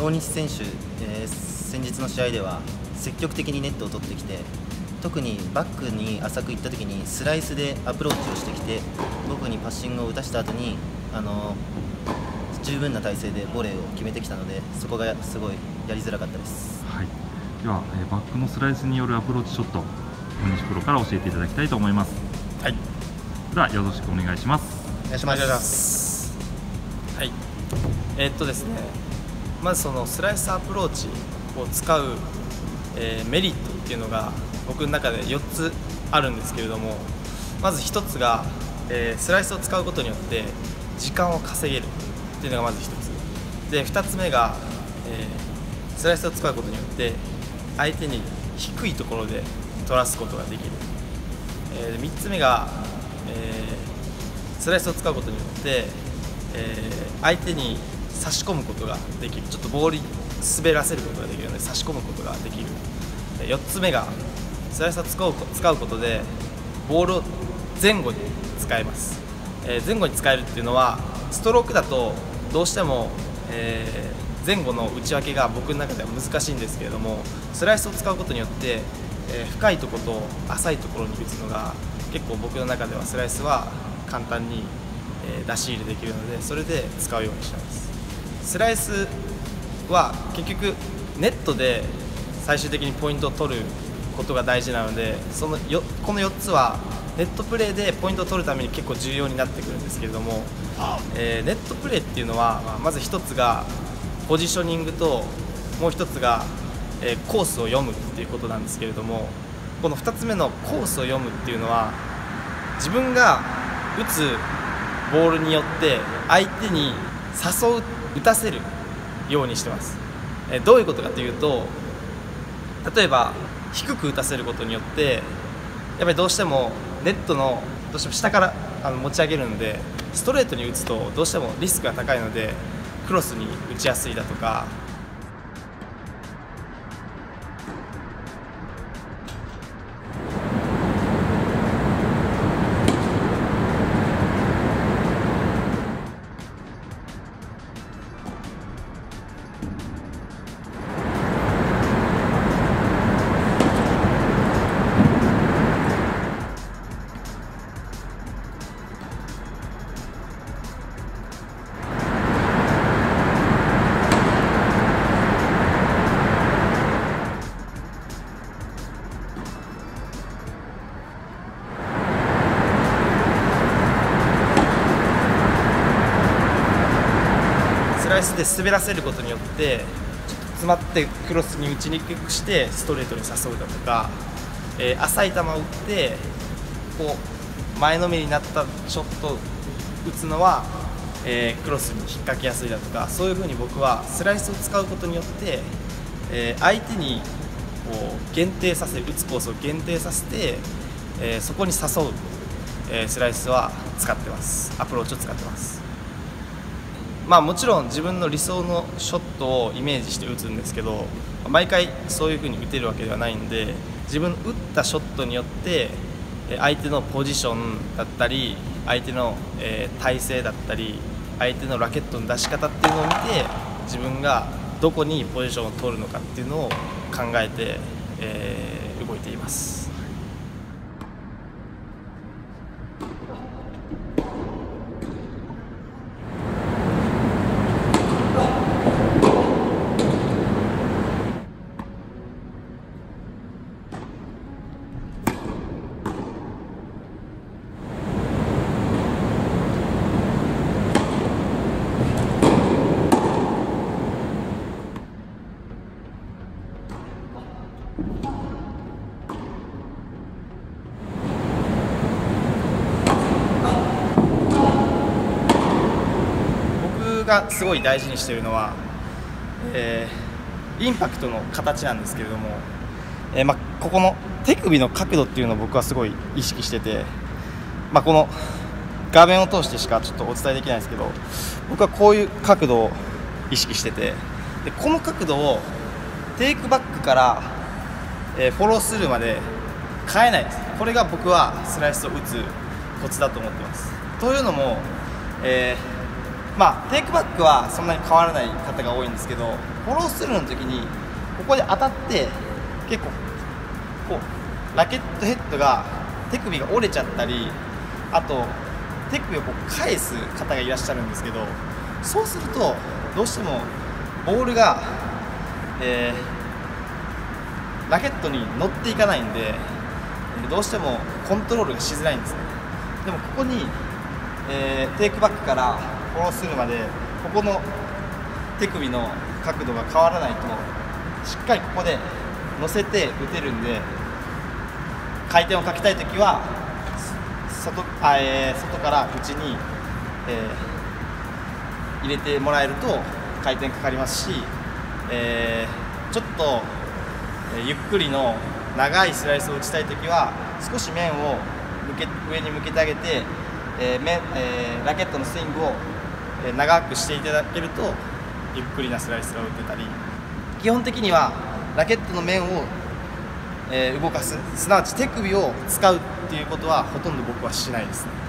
ー、大西選手、えー、先日の試合では積極的にネットを取ってきて特にバックに浅く行った時にスライスでアプローチをしてきて僕にパッシングを打たした後にあの十分な体勢でボレーを決めてきたのでそこがすごいやりづらかったです、はい、では、えー、バックのスライスによるアプローチショット大西プロから教えていただきたいと思います。はい。ではよろしくお願いします。お願いします。はい。えー、っとですねまずそのスライスアプローチを使う、えー、メリットっていうのが僕の中で4つあるんですけれどもまず1つが、えー、スライスを使うことによって時間を稼げるっていうのがまず1つ。で2つ目が、えー、スライスを使うことによって相手に低いところで取らすことができる、え、3つ目が、え、スライスを使うことによって、え、相手に差し込むことができる。ちょっとボール滑らせることができるので差し込むことができる。4つ目がスライスを使う使うことでボールを前後に使えます、えー、前後に使えるっていうのはストロークだとどうしても、えー、前後の内訳が僕の中では難しいんですけれどもスライスを使うことによって、えー、深いとこと浅いところに打つのが結構僕の中ではスライスは簡単に、え出し入れできるのでそれで使うようにしてます。スライスは結局ネットで最終的にポイントを取ることが大事なのでそのよこの4つはネットプレーでポイントを取るために結構重要になってくるんですけれども、えー、ネットプレーっていうのはまず1つがポジショニングともう1つが、えー、コースを読むっていうことなんですけれどもこの2つ目のコースを読むっていうのは自分が打つボールによって相手に誘う打たせるようにしてます、え、どういうことかというと例えば低く打たせることによってやっぱりどうしてもネットのどうしても下からあの持ち上げるのでストレートに打つとどうしてもリスクが高いのでクロスに打ちやすいだとかイスで滑らせることによって詰まってクロスに打ちにくくしてストレートに誘うだとか、えー、浅い球を打ってこう前のめりになったショットを打つのは、えー、クロスに引っ掛けやすいだとかそういうふうに僕はスライスを使うことによって、えー、相手にこう限定させ打つコースを限定させて、え、そこに誘う、えスライスは使ってますアプローチを使ってます。まあ、もちろん自分の理想のショットをイメージして打つんですけど毎回そういう風に打てるわけではないんで自分打ったショットによって相手のポジションだったり相手の体勢だったり相手のラケットの出し方っていうのを見て自分がどこにポジションを取るのかっていうのを考えて、え、動いています。僕がすごい大事にしているのは、えー、インパクトの形なんですけれども、えー、まここの手首の角度っていうのを僕はすごい意識してて、まこの画面を通してしかちょっとお伝えできないんですけど僕はこういう角度を意識しててでこの角度をテイクバックから、え、フォロースルーまで変えないです。これが僕はスライスを打つコツだと思ってます。というのも、えーまあテイクバックはそんなに変わらない方が多いんですけどフォロースルーの時にここで当たって結構こうラケットヘッドが手首が折れちゃったりあと手首をこう返す方がいらっしゃるんですけどそうするとどうしてもボールが、えーラケットに乗っていかないんでどうしてもコントロールがしづらいんですね。でもここに、えーテイクバックからフォローするまでここの手首の角度が変わらないとしっかりここで乗せて打てるんで回転をかけたいときは外あ、えー外から内に、えー入れてもらえると回転かかりますし、えーちょっと、ゆっくりの長いスライスを打ちたいときは少し面を向け上に向けてあげて、えー面えーラケットのスイングを、長くしていただけるとゆっくりなスライスが打てたり。基本的にはラケットの面を、え動かす。すなわち手首を使うっていうことはほとんど僕はしないですね。